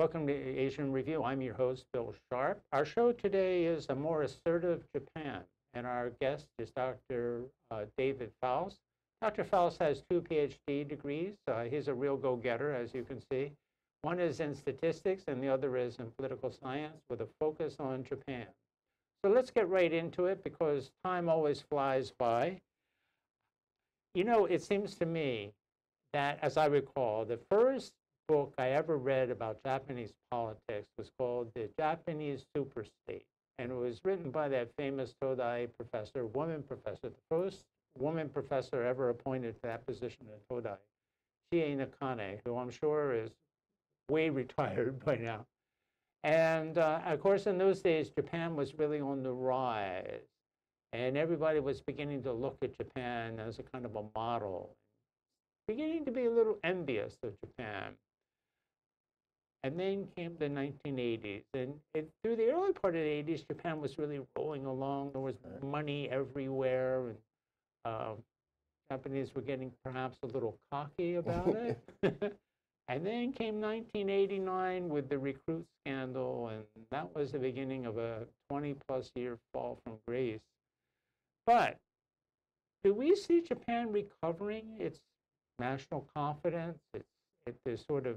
Welcome to Asia in Review. I'm your host, Bill Sharp. Our show today is a more assertive Japan, and our guest is Dr. Uh, David Fouse. Dr. Fouse has two PhD degrees. Uh, he's a real go-getter, as you can see. One is in statistics, and the other is in political science with a focus on Japan. So let's get right into it because time always flies by. You know, it seems to me that, as I recall, the first book I ever read about Japanese politics was called The Japanese Superstate. And it was written by that famous Todai professor, woman professor, the first woman professor ever appointed to that position at Todai, Chie Nakane, who I'm sure is way retired by now. And uh, of course, in those days, Japan was really on the rise. And everybody was beginning to look at Japan as a kind of a model, beginning to be a little envious of Japan. And then came the 1980s. And it, through the early part of the 80s, Japan was really rolling along. There was money everywhere. And uh, Japanese were getting perhaps a little cocky about it. and then came 1989 with the recruit scandal. And that was the beginning of a 20 plus year fall from grace. But do we see Japan recovering its national confidence, its, its, its sort of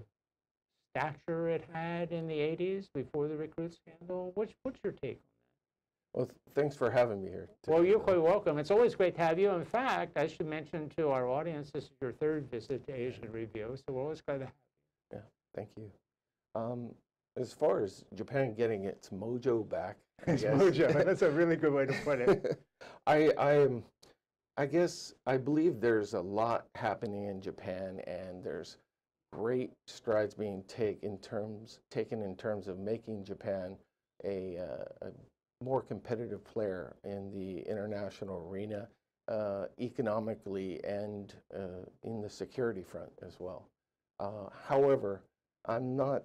stature it had in the 80s before the recruit scandal? What's, what's your take on that? Well, th thanks for having me here. Well, you're quite welcome. It's always great to have you. In fact, I should mention to our audience, this is your third visit to Asia in Review, so we're always glad to have you. Yeah, thank you. Um, as far as Japan getting its mojo back, its mojo. That's a really good way to put it. I, I am. I guess I believe there's a lot happening in Japan, and there's great strides being take in terms, taken in terms of making Japan a, uh, a more competitive player in the international arena, uh, economically and uh, in the security front as well. Uh, however, I'm not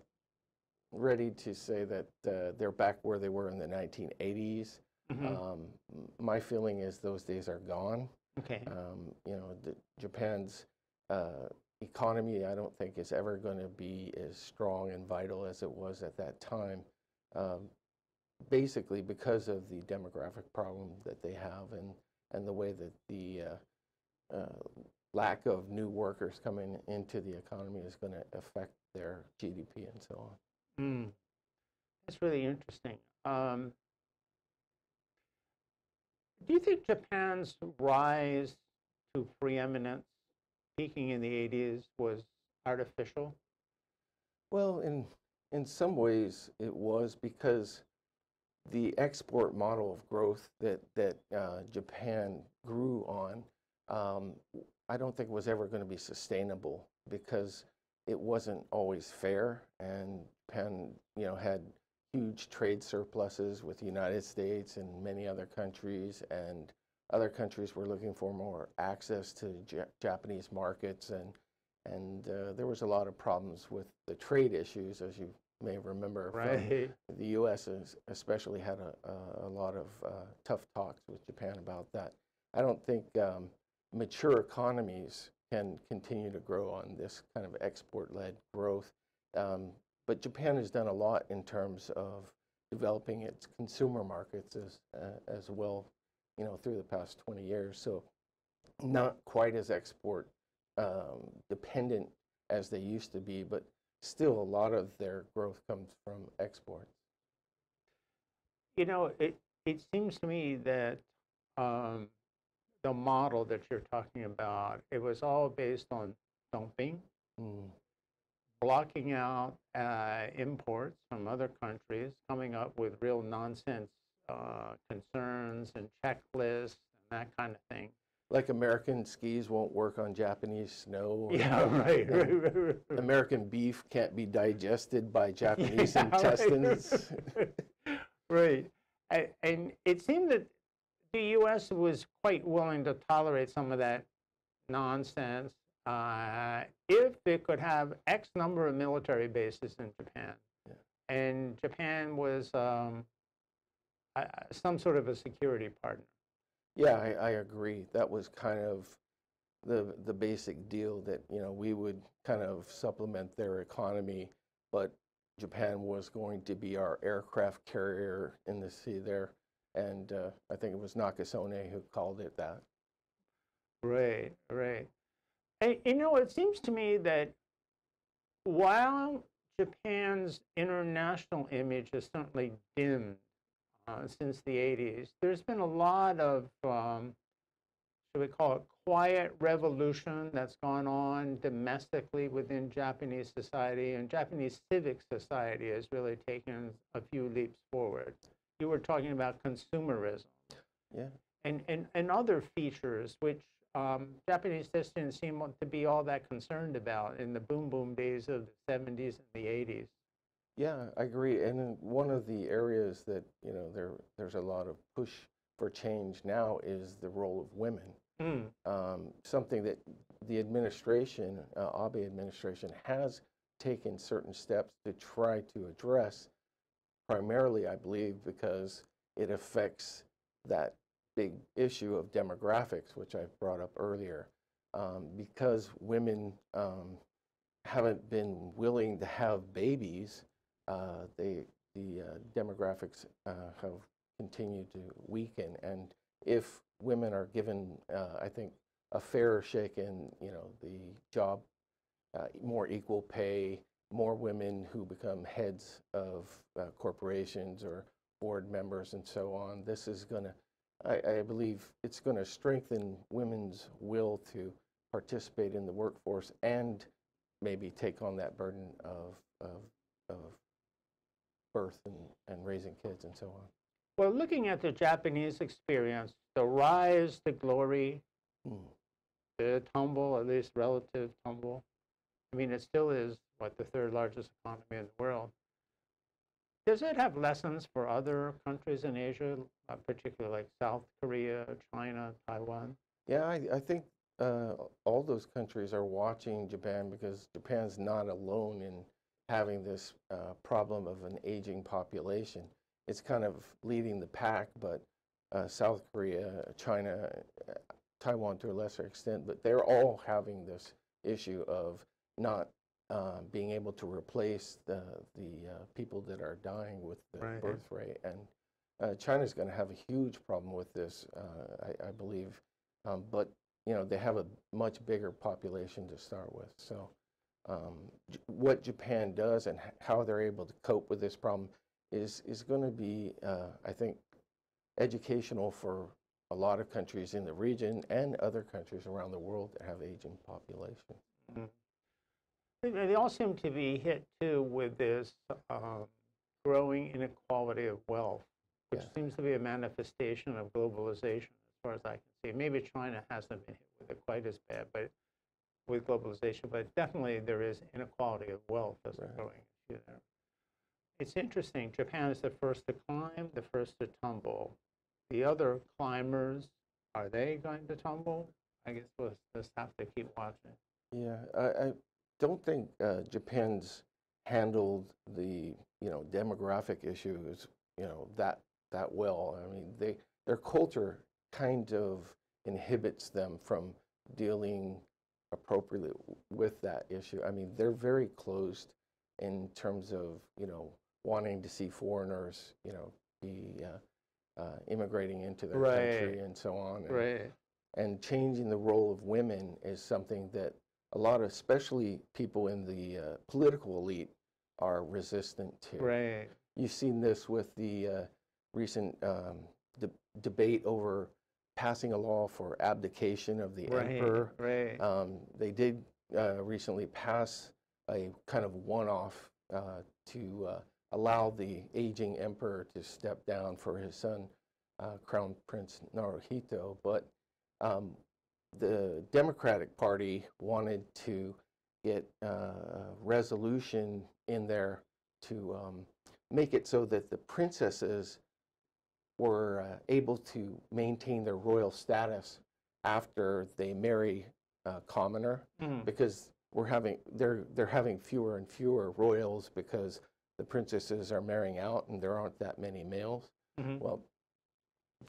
ready to say that uh, they're back where they were in the 1980s. Mm -hmm. um, my feeling is those days are gone. Okay. Um, you know, the, Japan's uh, economy, I don't think, is ever going to be as strong and vital as it was at that time. Um, basically, because of the demographic problem that they have and and the way that the uh, uh, lack of new workers coming into the economy is going to affect their GDP and so on. Mm. That's really interesting. Um, do you think Japan's rise to preeminence peaking in the 80s was artificial? Well, in, in some ways it was because the export model of growth that, that uh, Japan grew on, um, I don't think was ever going to be sustainable because it wasn't always fair and Japan, you know, had huge trade surpluses with the United States and many other countries and other countries were looking for more access to Japanese markets, and and uh, there was a lot of problems with the trade issues, as you may remember. Right. the U.S. Especially had a, a, a lot of uh, tough talks with Japan about that. I don't think um, mature economies can continue to grow on this kind of export-led growth. Um, but Japan has done a lot in terms of developing its consumer markets as, uh, as well you know, through the past 20 years. So not quite as export um, dependent as they used to be, but still a lot of their growth comes from exports. You know, it, it seems to me that um, the model that you're talking about, it was all based on dumping, mm. blocking out uh, imports from other countries, coming up with real nonsense uh, concerns and checklists and that kind of thing. Like American skis won't work on Japanese snow. Yeah, right, right, right, right, American beef can't be digested by Japanese yeah, intestines. Right. right. And it seemed that the U.S. was quite willing to tolerate some of that nonsense uh, if they could have X number of military bases in Japan. Yeah. And Japan was um, some sort of a security partner. Yeah, I, I, agree. That was kind of the the basic deal that you know we would kind of supplement their economy, but Japan was going to be our aircraft carrier in the sea there. And uh, I think it was Nakasone who called it that. Right, right. And, you know, it seems to me that while Japan's international image has certainly dimmed uh, since the 80s, there's been a lot of, um, should we call it, quiet revolution that's gone on domestically within Japanese society, and Japanese civic society has really taken a few leaps forward. You were talking about consumerism. Yeah. And, and, and other features which um, Japanese citizens seem to be all that concerned about in the boom boom days of the 70s and the 80s. Yeah, I agree. And one of the areas that you know there there's a lot of push for change now is the role of women. Mm. Um, something that the administration, uh, Abe administration, has taken certain steps to try to address. Primarily, I believe, because it affects that big issue of demographics, which I brought up earlier. Um, because women um, haven't been willing to have babies, they, the uh, demographics uh, have continued to weaken. And if women are given, uh, I think, a fairer shake in, you know, the job, uh, more equal pay, more women who become heads of uh, corporations or board members and so on, this is going to I, I believe it's going to strengthen women's will to participate in the workforce and maybe take on that burden of, of, of birth and, and raising kids and so on. Well, looking at the Japanese experience, the rise, the glory, Mm. the tumble, at least relative tumble, I mean, it still is, what, the third largest economy in the world. Does it have lessons for other countries in Asia, uh, particularly like South Korea, China, Taiwan? Yeah, I, I think uh, all those countries are watching Japan because Japan's not alone in having this uh, problem of an aging population. It's kind of leading the pack, but uh, South Korea, China, uh, Taiwan to a lesser extent, but they're all having this issue of not uh, being able to replace the the uh, people that are dying with the Right. birth rate, and uh, China's going to have a huge problem with this, uh, I, I believe. Um, but you know they have a much bigger population to start with, so um, J- what Japan does and h- how they're able to cope with this problem is is going to be, uh, I think, educational for a lot of countries in the region and other countries around the world that have aging population. They- They all seem to be hit too with this um, growing inequality of wealth, which Yeah. seems to be a manifestation of globalization, as far as I can see. Maybe China hasn't been hit with it quite as bad, but with globalization, but definitely there is inequality of wealth as a Right. growing issue there. It's interesting. Japan is the first to climb, the first to tumble. The other climbers, are they going to tumble? I guess we'll just have to keep watching. Yeah, I, I don't think uh, Japan's handled the you know demographic issues you know that that well. I mean, they their culture kind of inhibits them from dealing appropriately with that issue. I mean, they're very closed in terms of you know wanting to see foreigners you know be uh, uh, immigrating into their country and so on. And, Right. and changing the role of women is something that a lot of, especially people in the uh, political elite, are resistant to. Right. You've seen this with the uh, recent um, de- debate over passing a law for abdication of the Right. emperor. Right. Um, they did uh, recently pass a kind of one-off uh, to uh, allow the aging emperor to step down for his son, uh, Crown Prince Naruhito. But um, the Democratic Party wanted to get uh, a resolution in there to um, make it so that the princesses were uh, able to maintain their royal status after they marry a commoner Mm. because we're having they're they're having fewer and fewer royals because the princesses are marrying out and there aren't that many males. Mhm. Well,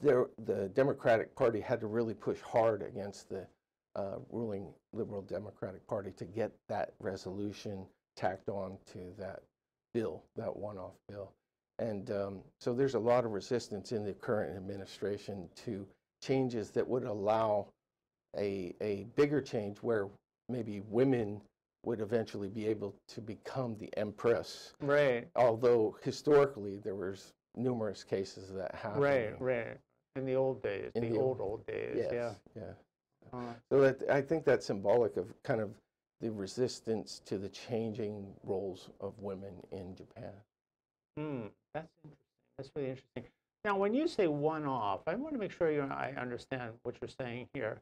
there the Democratic Party had to really push hard against the uh, ruling Liberal Democratic Party to get that resolution tacked on to that bill, that one-off bill. And um, so there's a lot of resistance in the current administration to changes that would allow a, a bigger change where maybe women would eventually be able to become the empress. Right, Although historically there was numerous cases of that happened. right, right. In the old days, In the the old, old days, Yes, yeah. yeah. Uh, So that, I think that's symbolic of kind of the resistance to the changing roles of women in Japan. Hmm, that's interesting. That's really interesting. Now, when you say one-off, I want to make sure you I understand what you're saying here.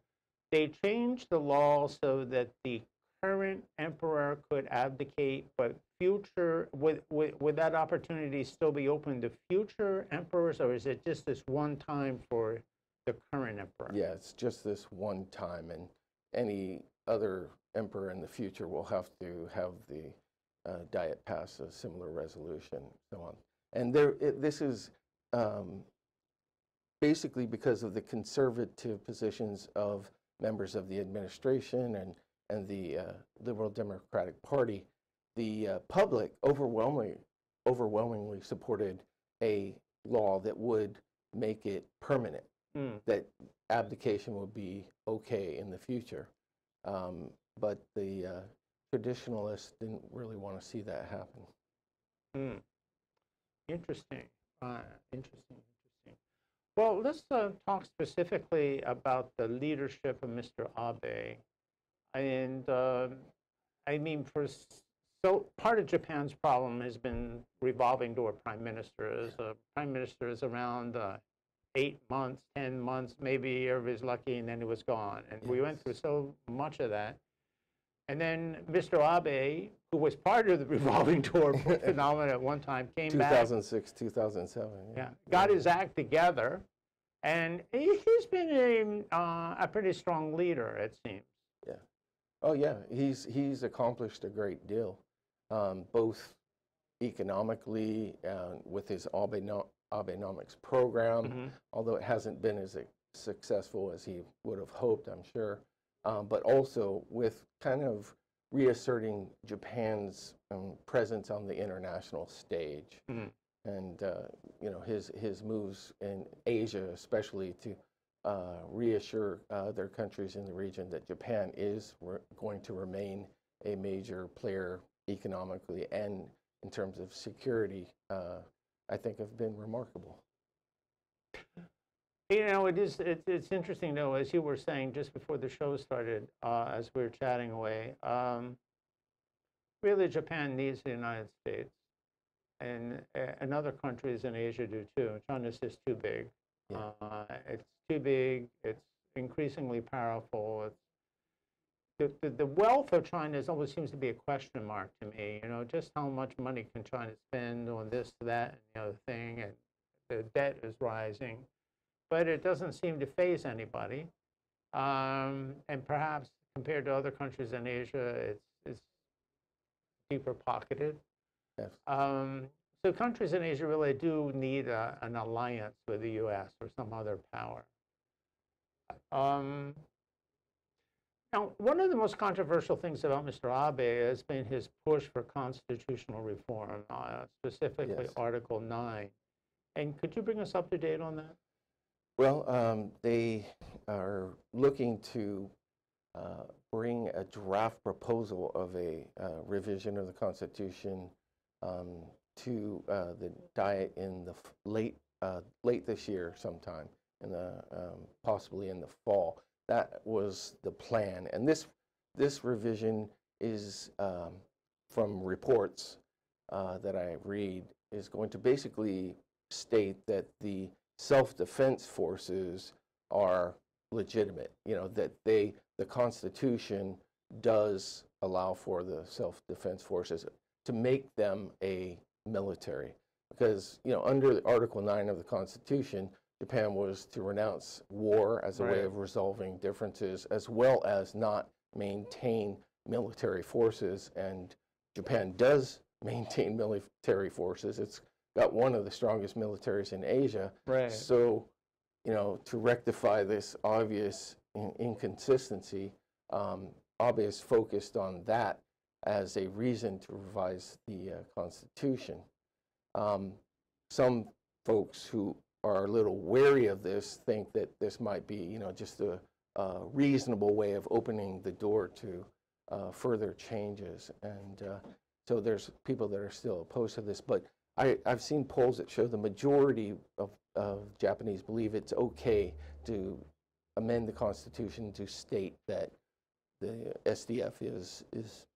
They changed the law so that the current emperor could abdicate, but future would, would, would that opportunity still be open to future emperors, or is it just this one time for the current emperor? Yeah, it's just this one time, and any other emperor in the future will have to have the uh, Diet pass a similar resolution, so on. And there, it, this is um, basically because of the conservative positions of members of the administration and, and the uh, Liberal Democratic Party. The uh, public overwhelmingly, overwhelmingly supported a law that would make it permanent Hmm, that abdication would be okay in the future. Um, but the uh, traditionalists didn't really want to see that happen. hmm. Interesting. Uh, interesting. Interesting. Well, let's uh, talk specifically about the leadership of Mr. Abe. And um I mean, for so part of Japan's problem has been revolving door prime ministers. Uh, prime minister is around uh, eight months, ten months, maybe everybody's lucky, and then it was gone. And we went through so much of that. And then Mr. Abe, who was part of the revolving door phenomenon at one time, came back. 2006, 2007. Yeah, got his act together, and he, he's been a, uh, a pretty strong leader, it seems. Yeah. Oh yeah, he's he's accomplished a great deal, um, both economically uh, with his Abeno- Abenomics program. Mhm. although it hasn't been as successful as he would have hoped, I'm sure. Um, but also with kind of reasserting Japan's um, presence on the international stage, Mhm. and uh, you know his his moves in Asia, especially to uh, reassure uh, other countries in the region that Japan is re- going to remain a major player economically and in terms of security. Uh, I think have been remarkable. You know, it is, it's, it's interesting though, as you were saying just before the show started, uh, as we were chatting away, um, really Japan needs the United States. And, and other countries in Asia do too. China's just too big. Yeah. Uh, it's too big, it's increasingly powerful, it's the, the, the wealth of China is always seems to be a question mark to me. You know, just how much money can China spend on this, that, and the other thing, and the debt is rising, but it doesn't seem to faze anybody. Um, and perhaps compared to other countries in Asia, it's it's deeper pocketed. Yes. Um, so countries in Asia really do need a, an alliance with the U.S. or some other power. Um, now, one of the most controversial things about Mr. Abe has been his push for constitutional reform, uh, specifically Yes. Article 9. And could you bring us up to date on that? Well, um, they are looking to uh, bring a draft proposal of a uh, revision of the Constitution um, to uh, the Diet in the late uh, late this year, sometime in the um, possibly in the fall. That was the plan, and this this revision is um, from reports uh, that I read is going to basically state that the self-defense forces are legitimate. You know that they the Constitution does allow for the self-defense forces to make them a military. Because you know under Article 9 of the Constitution Japan was to renounce war as a way of resolving differences as well as not maintain military forces. And Japan does maintain military forces. It's got one of the strongest militaries in Asia Right. so, you know, to rectify this obvious in- inconsistency, um, is focused on that as a reason to revise the uh, Constitution. Um, some folks who are a little wary of this think that this might be, you know, just a, a reasonable way of opening the door to uh, further changes. And uh, so there's people that are still opposed to this. But I, I've seen polls that show the majority of, of Japanese believe it's okay to amend the Constitution to state that the SDF is, is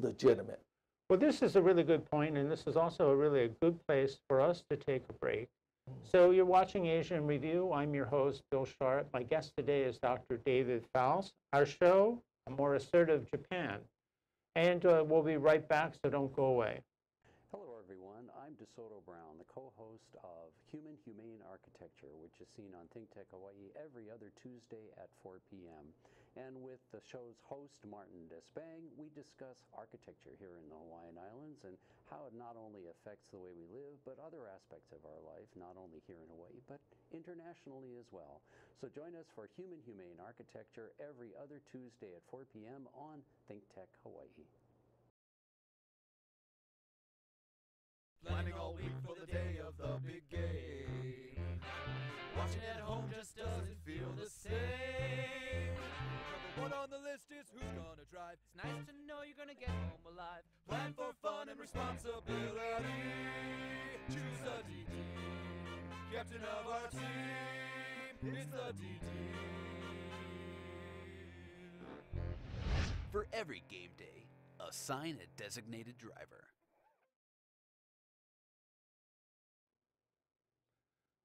legitimate. Well, this is a really good point, and this is also a really a good place for us to take a break. So you're watching Asia in Review. I'm your host, Bill Sharp. My guest today is Dr. David Fouse. Our show, A More Assertive Japan. And uh, we'll be right back, so don't go away. Everyone. I'm DeSoto Brown, the co-host of Human Humane Architecture, which is seen on Think Tech Hawaii every other Tuesday at 4 p.m. And with the show's host, Martin Despang, we discuss architecture here in the Hawaiian Islands and how it not only affects the way we live, but other aspects of our life, not only here in Hawaii, but internationally as well. So join us for Human Humane Architecture every other Tuesday at 4 p.m. on Think Tech Hawaii. Planning all week for the day of the big game. Watching at home just doesn't feel the same. Number one on the list is who's gonna drive. It's nice to know you're gonna get home alive. Plan for fun and responsibility. Choose the DD. Captain of our team. It's the DD. For every game day, assign a designated driver.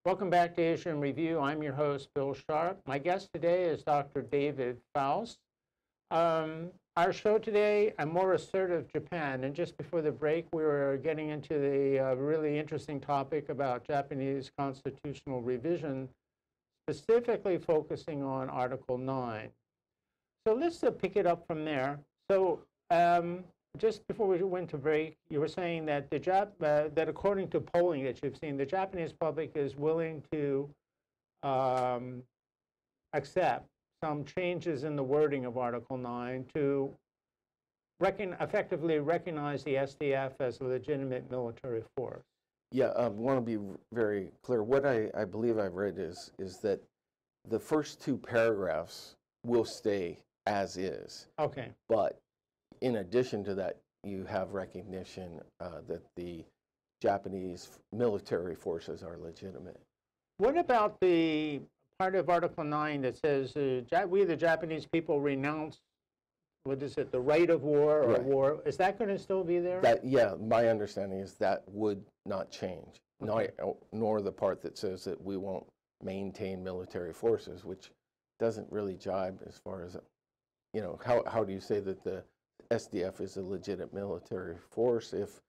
Welcome back to Asia in Review. I'm your host, Bill Sharp. My guest today is Dr. David Fouse. Um, our show today, A More Assertive Japan. And just before the break, we were getting into the uh, really interesting topic about Japanese constitutional revision, specifically focusing on Article 9. So let's uh, pick it up from there. So um, just before we went to break, you were saying that the Jap uh, that according to polling that you've seen, the Japanese public is willing to um, accept some changes in the wording of Article 9 to recon effectively recognize the SDF as a legitimate military force. Yeah, I want to be very clear. What I, I believe I've read is, is that the first two paragraphs will stay as is. Okay. But in addition to that, you have recognition uh, that the Japanese military forces are legitimate. What about the part of Article 9 that says, uh, Ja- we the Japanese people renounce, what is it, the right of war or Right. war? Is that going to still be there? That, yeah, my understanding is that would not change, nor, nor the part that says that we won't maintain military forces, which doesn't really jibe as far as, you know, how, how do you say that the SDF is a legitimate military force if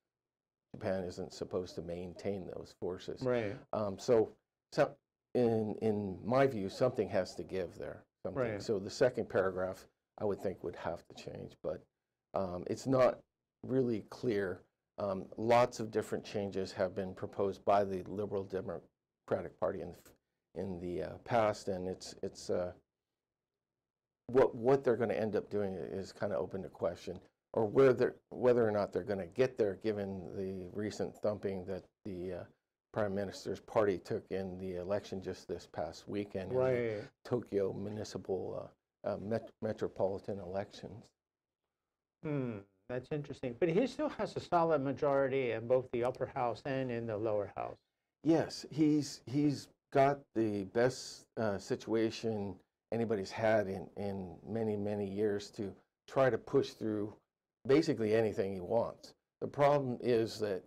Japan isn't supposed to maintain those forces? Right. Um, so, so in, in my view, something has to give there. Something. Right. So the second paragraph, I would think would have to change, but um, it's not really clear. Um, lots of different changes have been proposed by the Liberal Democratic Party in, the- in the uh, past, and it's, it's uh, what, what they're going to end up doing is kind of open to question, or whether, whether or not they're going to get there, given the recent thumping that the uh, Prime Minister's party took in the election just this past weekend. Right. Tokyo municipal uh, uh, met- metropolitan elections. Hmm, that's interesting. But he still has a solid majority in both the upper house and in the lower house. Yes, he's he's got the best uh, situation anybody's had in in many many years to try to push through basically anything he wants. The problem is that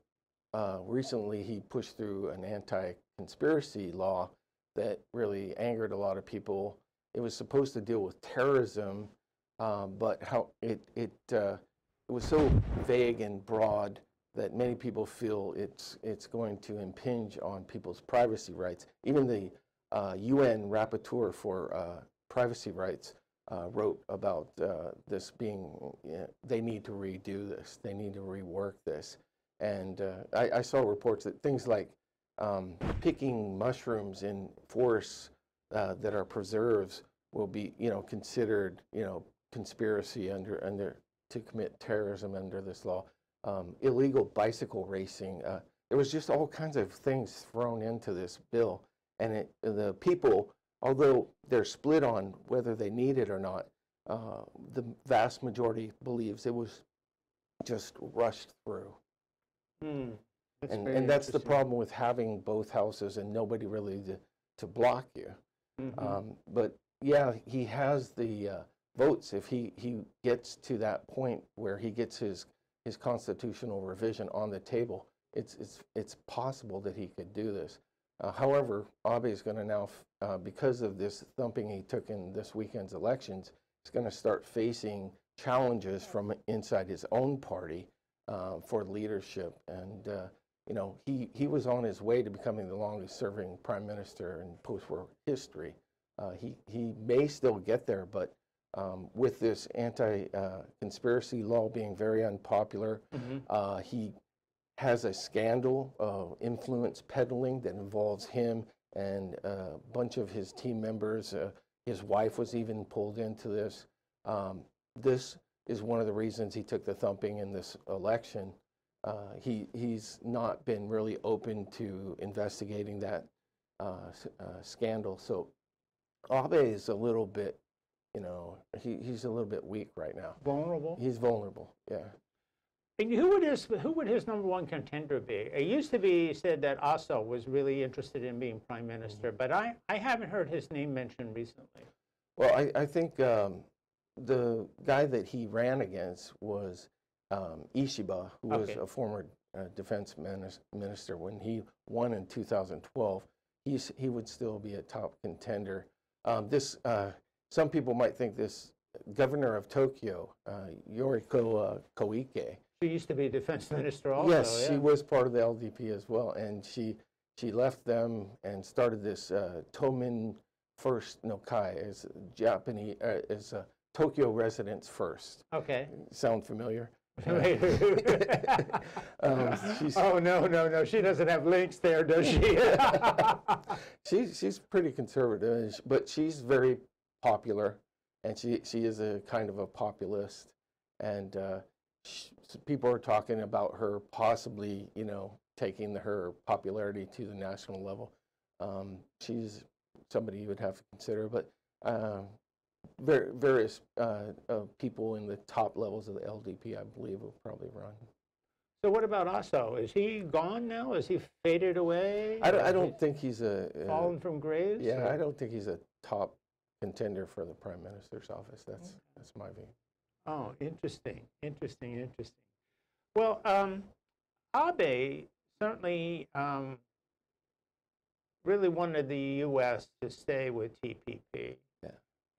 uh, recently he pushed through an anti-conspiracy law that really angered a lot of people. It was supposed to deal with terrorism, um, but how it it uh, it was so vague and broad that many people feel it's it's going to impinge on people's privacy rights. Even the uh, UN rapporteur for uh, privacy rights uh, wrote about uh, this being uh, they need to redo this, they need to rework this, and uh, I, I saw reports that things like um, picking mushrooms in forests uh, that are preserves will be you know considered you know conspiracy under under to commit terrorism under this law, um, illegal bicycle racing. Uh, there was just all kinds of things thrown into this bill, and it, the people, although they're split on whether they need it or not, uh, the vast majority believes it was just rushed through. Hmm, that's And, and that's the problem with having both houses and nobody really to, to block you. Mhm. Um, but yeah, he has the uh, votes if he, he gets to that point where he gets his, his constitutional revision on the table. It's, it's, it's possible that he could do this. Uh, however, Abe is going to now, uh, because of this thumping he took in this weekend's elections, he's going to start facing challenges from inside his own party uh, for leadership. And, uh, you know, he, he was on his way to becoming the longest serving prime minister in post war history. Uh, he, he may still get there, but um, with this anti uh, conspiracy law being very unpopular, Mhm. uh, he has a scandal of influence peddling that involves him and a bunch of his team members. Uh, his wife was even pulled into this. Um, this is one of the reasons he took the thumping in this election. Uh, he, he's not been really open to investigating that uh, uh, scandal. So Abe is a little bit, you know, he, he's a little bit weak right now. Vulnerable? He's vulnerable, yeah. And who would his who would his number one contender be? It used to be said that Aso was really interested in being prime minister, but I, I haven't heard his name mentioned recently. Well, I, I think um, the guy that he ran against was um, Ishiba, who was a former uh, defense minister. When he won in 2012, he's, he would still be a top contender. Um, this, uh, some people might think this governor of Tokyo, uh, Yoriko uh, Koike, She used to be defense minister also. yes, yeah. she was part of the LDP as well, and she she left them and started this uh, Tomin First no Kai as Japanese uh, as uh, Tokyo residents first. Okay. Sound familiar? um, she's- oh no no no! She doesn't have links there, does she? She she's pretty conservative, but she's very popular, and she she is a kind of a populist, and uh, people are talking about her possibly, you know, taking the, her popularity to the national level. Um, she's somebody you would have to consider, but uh, ver- various uh, uh, people in the top levels of the LDP, I believe, will probably run. so what about Aso? Is he gone now? Is he faded away? I don't, I don't think he's a. a- fallen from grace. Yeah, or- I don't think he's a top contender for the prime minister's office. That's that's my view. Oh, interesting, interesting, interesting. Well, um, Abe certainly um, really wanted the U.S. to stay with TPP. Yeah.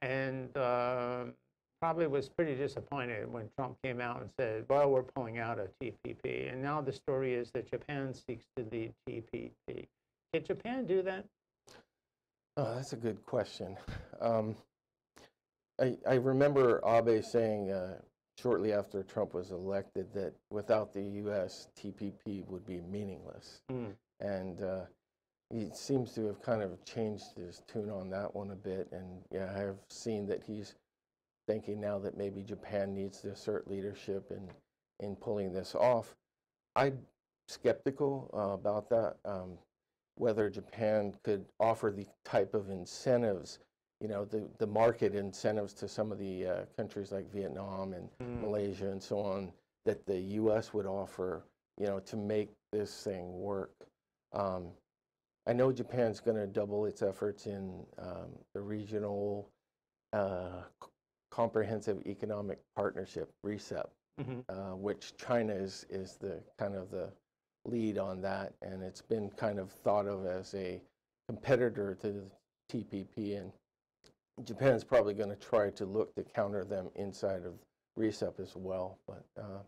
And um probably was pretty disappointed when Trump came out and said, well, we're pulling out of TPP. And now the story is that Japan seeks to lead TPP. Did Japan do that? Oh, that's a good question. Um, I I remember Abe saying uh, shortly after Trump was elected that without the U.S., TPP would be meaningless, Mm. and uh, he seems to have kind of changed his tune on that one a bit. And yeah, I have seen that he's thinking now that maybe Japan needs to assert leadership in in pulling this off. I'm skeptical uh, about that. Um, whether Japan could offer the type of incentives, you know, the, the market incentives to some of the uh, countries like Vietnam and Mm. Malaysia and so on, that the U.S. would offer, you know, to make this thing work. Um, I know Japan's going to double its efforts in um, the regional uh, comprehensive economic partnership, RCEP Mhm. uh, which China is, is the kind of the lead on that, and it's been kind of thought of as a competitor to the TPP, and Japan's probably going to try to look to counter them inside of RCEP as well, but uh,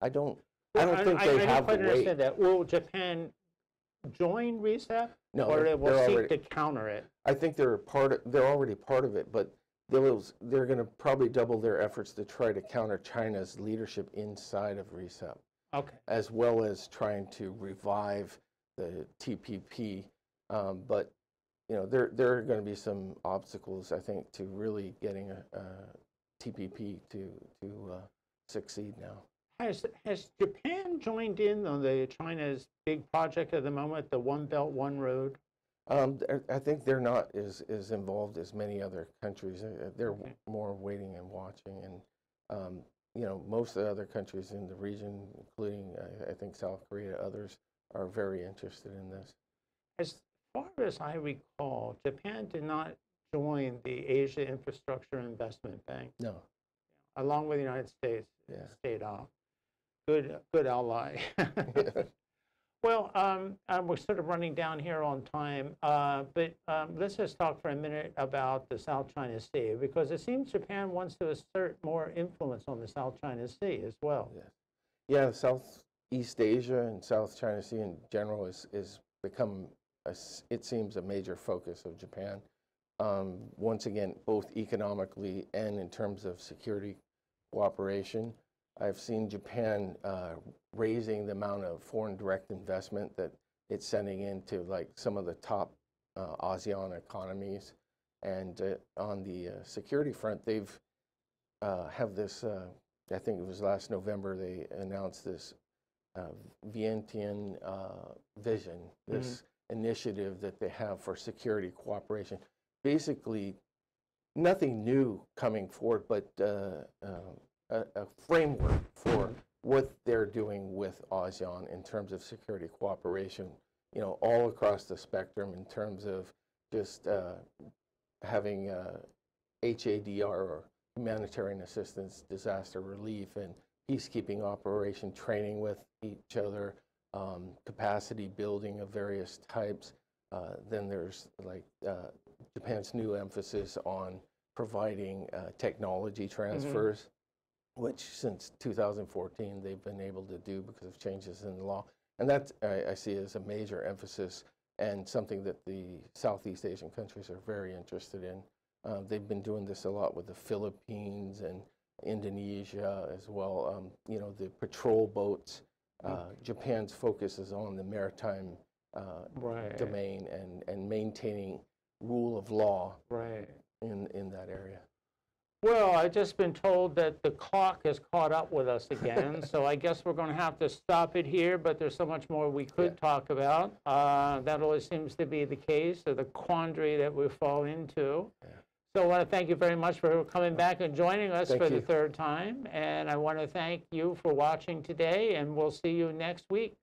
I don't, I don't think I, they I have the weight. understand that. Will Japan join RCEP? No, or it will seek already- to counter it? I think they're part of, they're already part of it, but they'll, they're going to probably double their efforts to try to counter China's leadership inside of RCEP. Okay. as well as trying to revive the TPP. Um, but you know, there there are going to be some obstacles, I think, to really getting a, a TPP to to uh, succeed now. Has, has Japan joined in on the China's big project at the moment, the One Belt, One Road? Um, I think they're not as, as involved as many other countries. Uh, uh, They're Okay. more waiting and watching. And, um, you know, most of the other countries in the region, including, uh, I think, South Korea, others, are very interested in this. As far as I recall, Japan did not join the Asia Infrastructure Investment Bank, No, along with the United States. Yeah. Stayed out. Good, good ally. Well, um, uh, we're sort of running down here on time, uh, but um, let's just talk for a minute about the South China Sea, because it seems Japan wants to assert more influence on the South China Sea as well. Yeah. Yeah, Southeast Asia and South China Sea in general is, is become, it seems, a major focus of Japan. Um, once again, both economically and in terms of security cooperation. I've seen Japan uh, raising the amount of foreign direct investment that it's sending into like some of the top uh, ASEAN economies. And uh, on the uh, security front, they've uh, have this uh, I think it was last November, they announced this Vientiane vision, this initiative that they have for security cooperation. Basically, nothing new coming forward, but uh, uh, a, a framework for what they're doing with ASEAN in terms of security cooperation, you know, all across the spectrum in terms of just uh, having uh, HADR or humanitarian assistance, disaster relief, and peacekeeping operation training with each other, um, capacity building of various types. Uh, then there's like uh, Japan's new emphasis on providing uh, technology transfers, which since 2014 they've been able to do because of changes in the law. And that I, I see as a major emphasis and something that the Southeast Asian countries are very interested in. Uh, they've been doing this a lot with the Philippines and Indonesia as well. Um, you know, the patrol boats. Uh, Japan's focus is on the maritime uh, Right. domain and, and maintaining rule of law Right. in, in that area. Well, I've just been told that the clock has caught up with us again, so I guess we're going to have to stop it here, but there's so much more we could talk about. Uh, That always seems to be the case, or the quandary that we fall into. Yeah. So I want to thank you very much for coming back and joining us Thank for the you. third time. And I want to thank you for watching today, and we'll see you next week.